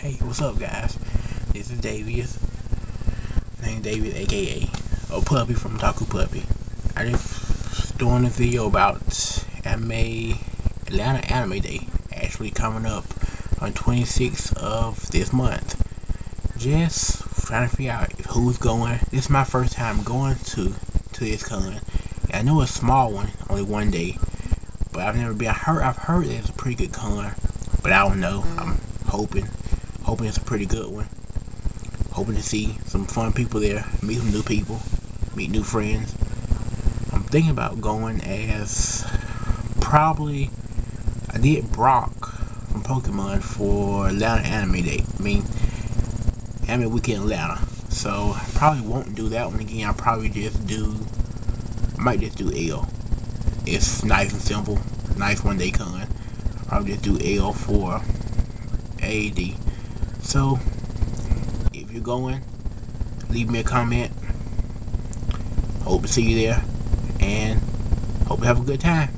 Hey, what's up, guys? This is Davius. Name David, aka a puppy from Taku Puppy. I just doing a video about Anime Atlanta Anime Day, actually coming up on 26th of this month. Just trying to figure out who's going. This is my first time going to to this con. I know it's a small one, only one day, but I've never been. I heard I've heard it's a pretty good con, but I don't know. I'm hoping, hoping it's a pretty good one. Hoping to see some fun people there, meet some new people, meet new friends. I'm thinking about going as probably I did Brock from Pokemon for Atlanta Anime Day. I mean, Anime Weekend Atlanta. So I probably won't do that one again. I'll probably just do, I might just do L. It's nice and simple, nice one day con. Probably just do L for AD. So if you're going, leave me a comment. Hope to see you there, and hope you have a good time.